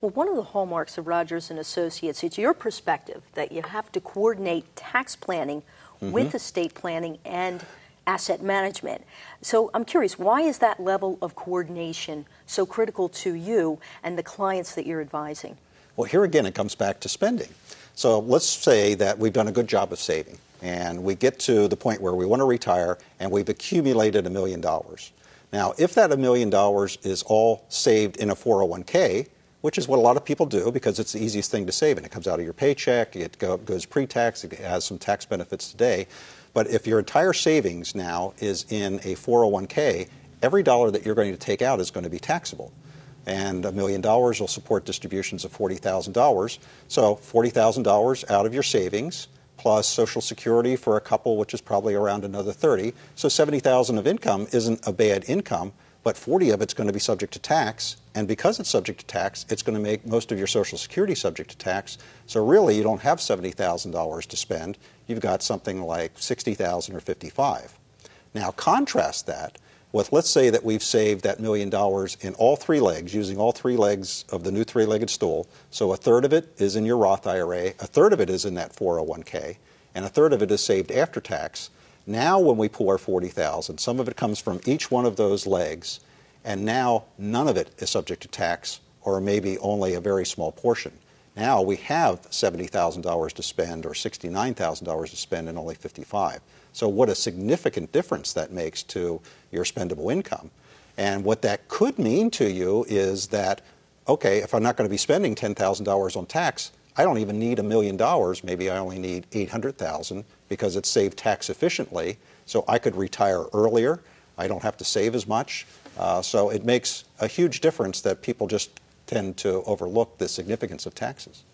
Well, one of the hallmarks of Rodgers and Associates, it's your perspective that you have to coordinate tax planning mm-hmm. with estate planning and asset management. So I'm curious, why is that level of coordination so critical to you and the clients that you're advising? Well, here again, it comes back to spending. So let's say that we've done a good job of saving and we get to the point where we want to retire and we've accumulated a million dollars. Now, if that a million dollars is all saved in a 401k, which is what a lot of people do because it's the easiest thing to save and it comes out of your paycheck, it go, goes pre tax, it has some tax benefits today. But if your entire savings now is in a 401k, every dollar that you're going to take out is going to be taxable. And a million dollars will support distributions of $40,000. So $40,000 out of your savings plus Social Security for a couple, which is probably around another 30. So 70,000 of income isn't a bad income but 40 of it's going to be subject to tax. And because it's subject to tax, it's going to make most of your Social Security subject to tax. So really, you don't have $70,000 to spend. You've got something like 60,000 or 55. Now contrast that with let's say that we've saved that million dollars in all three legs, using all three legs of the new three-legged stool. So a third of it is in your Roth IRA, a third of it is in that 401k, and a third of it is saved after tax. Now when we pull our 40,000, some of it comes from each one of those legs, and now none of it is subject to tax, or maybe only a very small portion. Now we have $70,000 to spend or $69,000 to spend and only 55. So what a significant difference that makes to your spendable income. And what that could mean to you is that, okay, if I'm not going to be spending $10,000 on tax, I don't even need a million dollars. Maybe I only need 800,000 because it's saved tax efficiently. So I could retire earlier. I don't have to save as much. Uh, so it makes a huge difference that people just tend to overlook the significance of taxes.